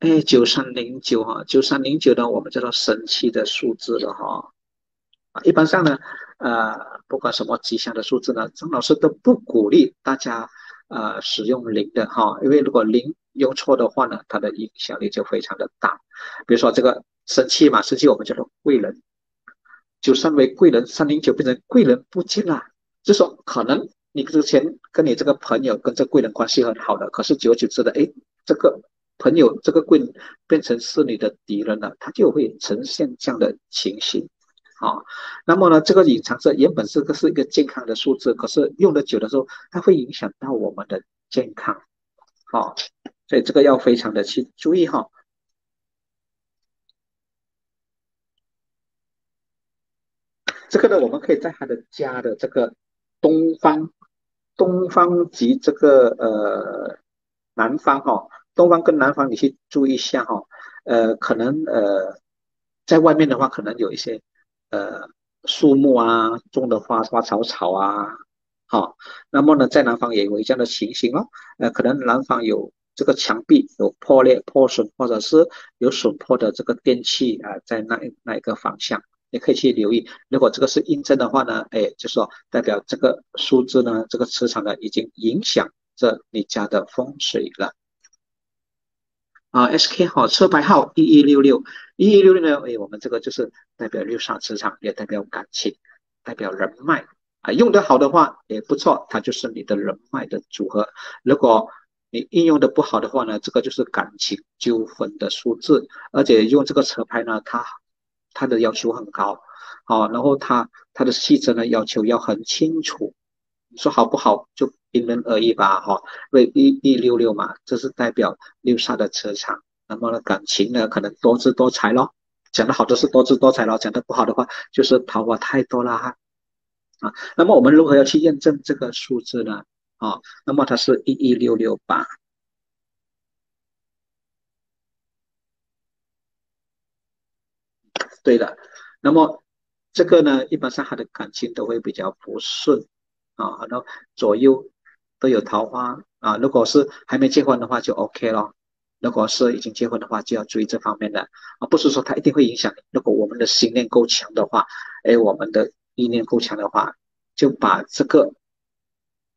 哎，九三零九哈，九三零九呢，我们叫做神奇的数字了哈。啊，一般上呢，呃。不管什么吉祥的数字呢，张老师都不鼓励大家呃使用零的哈，因为如果零用错的话呢，它的影响力就非常的大。比如说这个生气嘛，生气我们叫做贵人，九三为贵人，三零九变成贵人不见了，就说可能你之前跟你这个朋友跟这贵人关系很好的，可是久而久之的，哎，这个朋友这个贵人变成是你的敌人了，他就会呈现这样的情形。啊，那么呢，这个隐藏色原本是个是一个健康的数字，可是用的久的时候，它会影响到我们的健康，好，所以这个要非常的去注意哈。这个呢，我们可以在他的家的这个东方，东方及这个呃南方哈，东方跟南方你去注意一下哈，呃，可能呃在外面的话，可能有一些。呃，树木啊，种的花花草草啊，好，那么呢，在南方也有这样的情形哦，呃，可能南方有这个墙壁有破裂、破损，或者是有损破的这个电器啊，在那那一个方向，你可以去留意。如果这个是印证的话呢，哎，就说代表这个数字呢，这个磁场呢，已经影响着你家的风水了。啊，SK 号车牌号一一六六一一六六呢？哎，我们这个就是代表六煞磁场，也代表感情，代表人脉啊。用得好的话也不错，它就是你的人脉的组合。如果你应用的不好的话呢，这个就是感情纠纷的数字。而且用这个车牌呢，它它的要求很高，好，然后它它的细则呢要求要很清楚。你说好不好就？因人而异吧，哈，为一一六六嘛，这是代表六煞的磁场。那么呢，感情呢，可能多姿多彩咯。讲的好的是多姿多彩咯，讲的不好的话就是桃花太多了哈。啊，那么我们如何要去验证这个数字呢？啊，那么它是一一六六八。对的，那么这个呢，一般上他的感情都会比较不顺啊，然后左右。都有桃花啊！如果是还没结婚的话，就 OK 咯。如果是已经结婚的话，就要注意这方面的啊，不是说它一定会影响你。如果我们的心念够强的话，哎，我们的意念够强的话，就把这个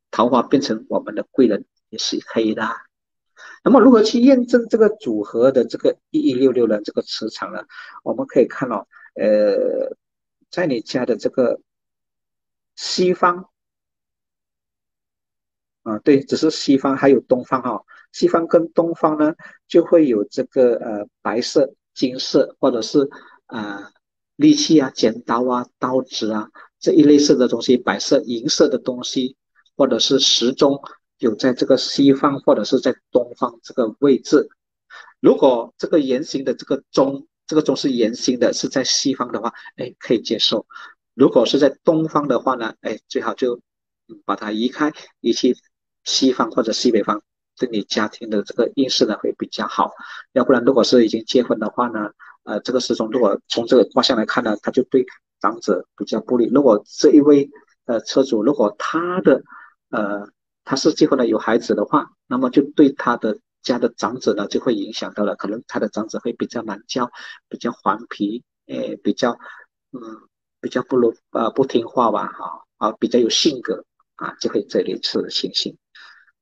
桃花变成我们的贵人，也是可以的。那么，如何去验证这个组合的这个一一六六的这个磁场呢？我们可以看到，呃，在你家的这个西方。啊，对，只是西方还有东方哈，西方跟东方呢就会有这个呃白色、金色或者是啊利器啊、剪刀啊、刀子啊这一类似的东西，白色、银色的东西，或者是时钟有在这个西方或者是在东方这个位置。如果这个圆形的这个钟这个钟是圆形的，是在西方的话，哎，可以接受；如果是在东方的话呢，哎，最好就把它移开，移去西方或者西北方，对你家庭的这个运势呢会比较好。要不然，如果是已经结婚的话呢，呃，这个时钟如果从这个卦象来看呢，他就对长者比较不利。如果这一位呃车主，如果他的呃他是结婚了有孩子的话，那么就对他的。家的长者呢，就会影响到了，可能他的长者会比较难教，比较顽皮，诶，比较，嗯，比较不如呃不听话吧，哈，啊，比较有性格啊，就会这类似的情形。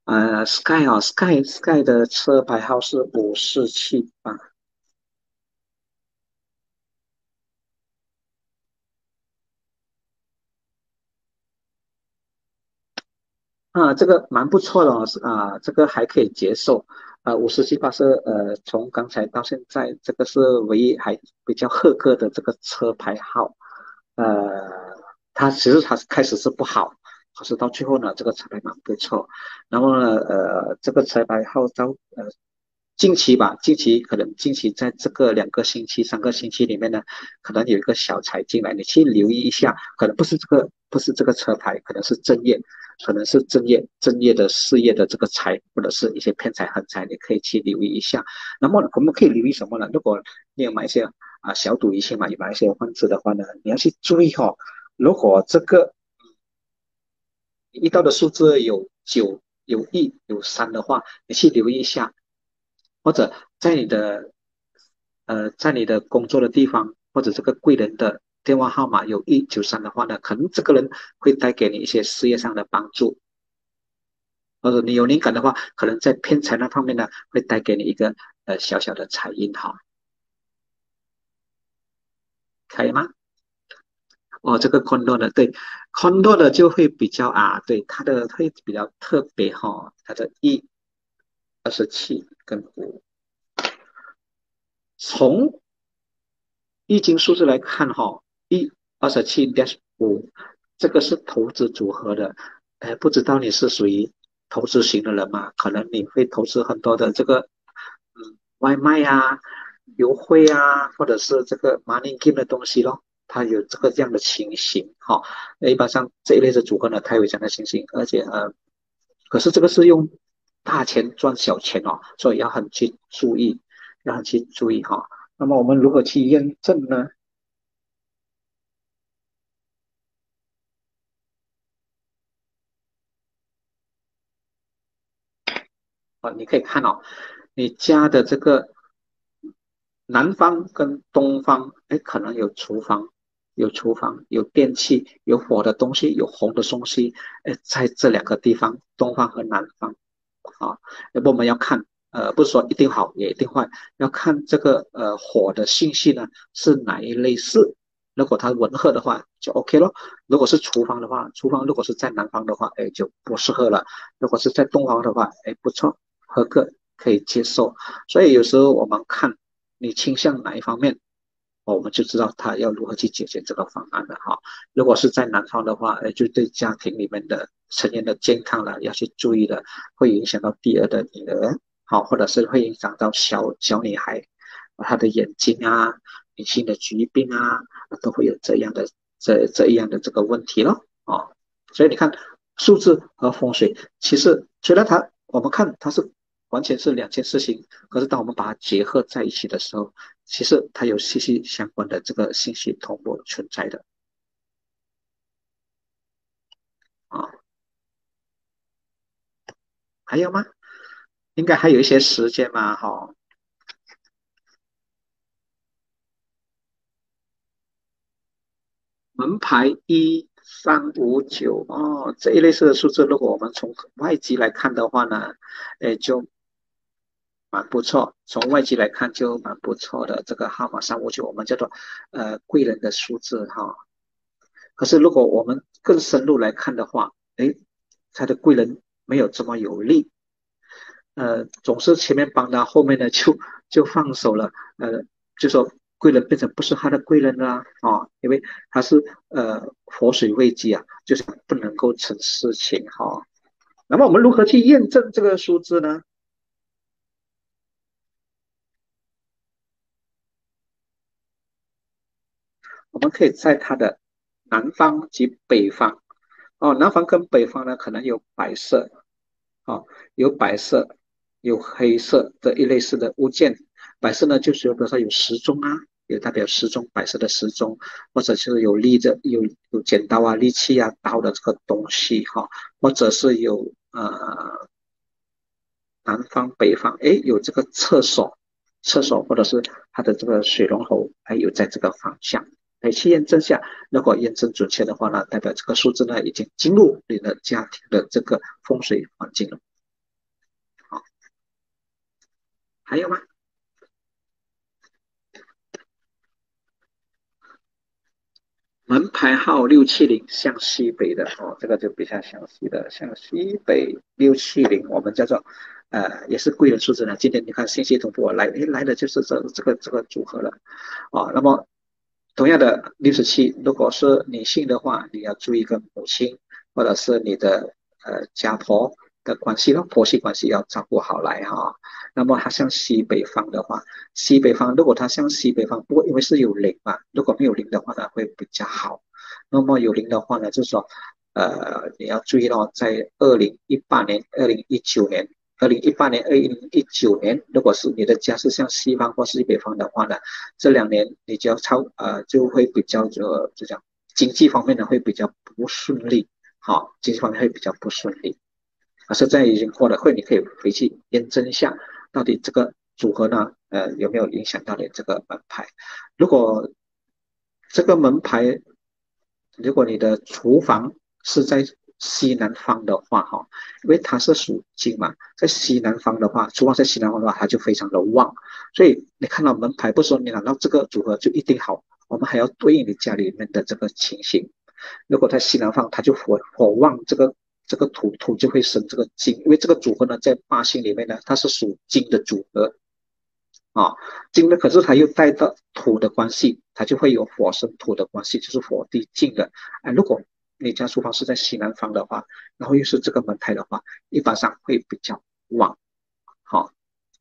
呃，Sky 啊，Sky Sky 的车牌号是五四七八。啊，这个蛮不错的哦，是啊，这个还可以接受。啊，五四七八是呃，从刚才到现在，这个是唯一还比较合格的这个车牌号。呃，它其实它开始是不好，可是到最后呢，这个车牌蛮不错。然后呢，呃，这个车牌号到呃近期吧，近期可能近期在这个两个星期、三个星期里面呢，可能有一个小财进来，你去留意一下，可能不是这个，不是这个车牌，可能是正业。可能是正业正业的事业的这个财，或者是一些偏财横财，你可以去留意一下。那么我们可以留意什么呢？如果你有买一些啊小赌一些嘛，有买一些换子的话呢，你要去注意哈。如果这个遇到的数字有九、有一、有三的话，你去留意一下。或者在你的呃在你的工作的地方，或者这个贵人的。电话号码有一九三的话呢，可能这个人会带给你一些事业上的帮助，或者你有灵感的话，可能在偏财那方面呢，会带给你一个呃小小的财运哈，可以吗？哦，这个坤多的对，坤多的就会比较啊，对，它的会比较特别哈，它的一二十七跟五，从易经数字来看哈。一二十七点五，这个是投资组合的，哎，不知道你是属于投资型的人吗？可能你会投资很多的这个，嗯，外卖啊、优惠啊，或者是这个 money game 的东西咯，它有这个这样的情形，哈。那一般上这一类的组合呢，它有这样的情形，而且呃，可是这个是用大钱赚小钱哦，所以要很去注意，要很去注意哈。那么我们如何去验证呢？啊，你可以看哦，你家的这个南方跟东方，哎，可能有厨房，有厨房，有电器，有火的东西，有红的东西，哎，在这两个地方，东方和南方，啊，要不我们要看，呃，不是说一定好也一定坏，要看这个呃火的信息呢是哪一类似，如果它吻合的话就 OK 咯。如果是厨房的话，厨房如果是在南方的话，哎，就不适合了；如果是在东方的话，哎，不错。合格可以接受，所以有时候我们看你倾向哪一方面，我们就知道他要如何去解决这个方案了哈。如果是在南方的话，哎，就对家庭里面的成员的健康了要去注意的，会影响到第二的女儿，好，或者是会影响到小小女孩，她的眼睛啊，女性的疾病啊，都会有这样的这这样的这个问题咯。哦。所以你看数字和风水，其实虽然它我们看它是。完全是两件事情，可是当我们把它结合在一起的时候，其实它有息息相关的这个信息同步存在的。啊，还有吗？应该还有一些时间嘛，哈。门牌一三五九哦，这一类似的数字，如果我们从外籍来看的话呢，哎，就。蛮不错，从外籍来看就蛮不错的。这个号码三五九，我们叫做呃贵人的数字哈。可是如果我们更深入来看的话，哎，他的贵人没有这么有力，呃，总是前面帮他，后面呢就就放手了，呃，就说贵人变成不是他的贵人啦啊，因为他是呃活水未济啊，就是不能够成事情哈。那么我们如何去验证这个数字呢？我们可以在它的南方及北方。哦，南方跟北方呢，可能有白色，哦，有白色，有黑色的一类似的物件。白色呢，就是比如说有时钟啊，有代表时钟，白色的时钟，或者是有立着有有剪刀啊、利器啊、刀的这个东西哈，或者是有呃南方、北方，哎，有这个厕所，厕所或者是它的这个水龙头，还有在这个方向。来去验证下，如果验证准确的话呢，代表这个数字呢已经进入你的家庭的这个风水环境了。好，还有吗？门牌号六七零向西北的哦，这个就比较详细的，向西北六七零，我们叫做呃也是贵人数字呢。今天你看信息同步来，诶来的就是这这个这个组合了，哦，那么。同样的六十七，如果是女性的话，你要注意跟母亲或者是你的呃家婆的关系了，婆媳关系要照顾好来哈。那么它向西北方的话，西北方如果它向西北方，不过因为是有零嘛，如果没有零的话呢，会比较好。那么有零的话呢，就是说呃你要注意到，在二零一八年、二零一九年。二零一八年、二零一九年，如果是你的家是向西方或西北方的话呢，这两年你就要超呃就会比较就就讲经济方面呢会比较不顺利，好，经济方面会比较不顺利。啊，现在已经过了会，你可以回去验证一下，到底这个组合呢，呃有没有影响到你这个门牌？如果这个门牌，如果你的厨房是在西南方的话，哈，因为它是属金嘛，在西南方的话，厨房在西南方的话，它就非常的旺。所以你看到门牌，不说你拿到这个组合就一定好，我们还要对应你家里面的这个情形。如果在西南方，它就火火旺，这个这个土土就会生这个金，因为这个组合呢，在八星里面呢，它是属金的组合啊，金的，可是它又带到土的关系，它就会有火生土的关系，就是火地金的。哎，如果你家厨房是在西南方的话，然后又是这个门牌的话，一般上会比较旺。好，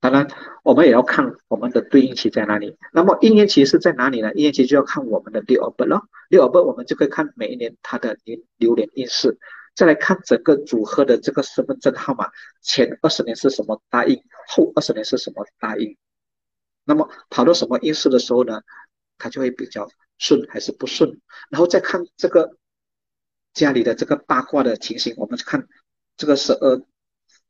当然我们也要看我们的对应期在哪里。那么应验期是在哪里呢？应验期就要看我们的六二本了。六二本我们就可以看每一年它的流流年运势，再来看整个组合的这个身份证号码，前二十年是什么大运，后二十年是什么大运。那么跑到什么运势的时候呢，它就会比较顺还是不顺。然后再看这个。家里的这个八卦的情形，我们看这个十二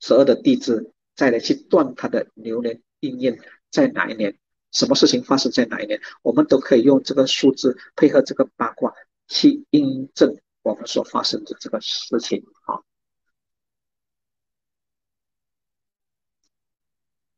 十二的地支，再来去断它的流年应验在哪一年，什么事情发生在哪一年，我们都可以用这个数字配合这个八卦去印证我们所发生的这个事情啊。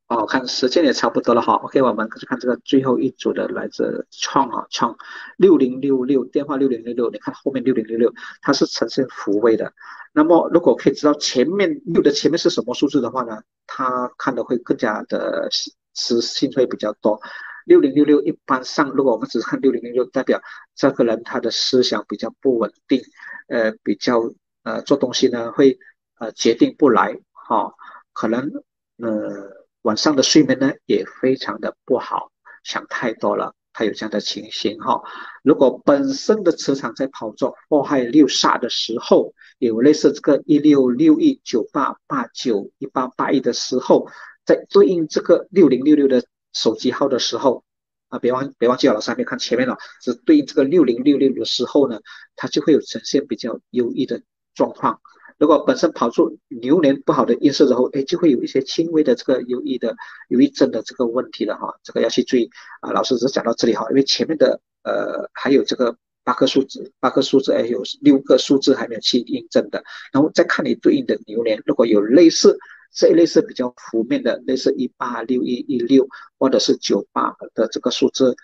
哦，看时间也差不多了哈，OK，我们看这个最后一组的来自创啊创六零六六电话六零六六，你看后面六零六六，它是呈现复位的。那么如果可以知道前面六的前面是什么数字的话呢，它看的会更加的实信会比较多。六零六六一般上，如果我们只看六零六六，代表这个人他的思想比较不稳定，呃，比较呃做东西呢会呃决定不来，哈，可能呃。晚上的睡眠呢也非常的不好，想太多了，他有这样的情形哈。如果本身的磁场在跑作祸害六煞的时候，有类似这个一六六一九八八九一八八一的时候，在对应这个六零六六的手机号的时候啊，别忘别忘记了，上面看前面了，是对应这个六零六六的时候呢，它就会有呈现比较优异的状况。如果本身跑出牛年不好的运势之后，哎，就会有一些轻微的这个有益的有益症的这个问题了哈，这个要去注意啊。老师只讲到这里哈，因为前面的呃还有这个八个数字，八个数字哎有六个数字还没有去印证的，然后再看你对应的牛年，如果有类似这一类是比较负面的，类似一八六一一六或者是九八的这个数字，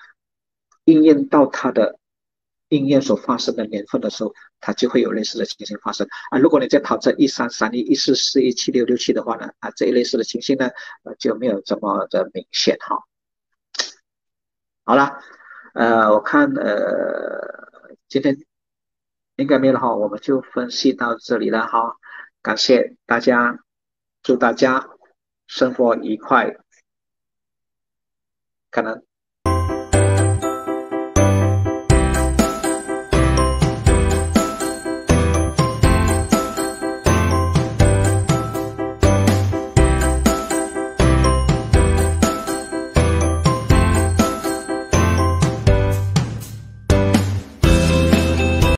应验到它的。应验所发生的年份的时候，它就会有类似的情形发生啊。如果你在跑这一三三一、一四四一、七六六七的话呢，啊，这一类似的情形呢，呃，就没有这么的明显哈。好了，呃，我看呃，今天应该没有了哈，我们就分析到这里了哈。感谢大家，祝大家生活愉快，可能。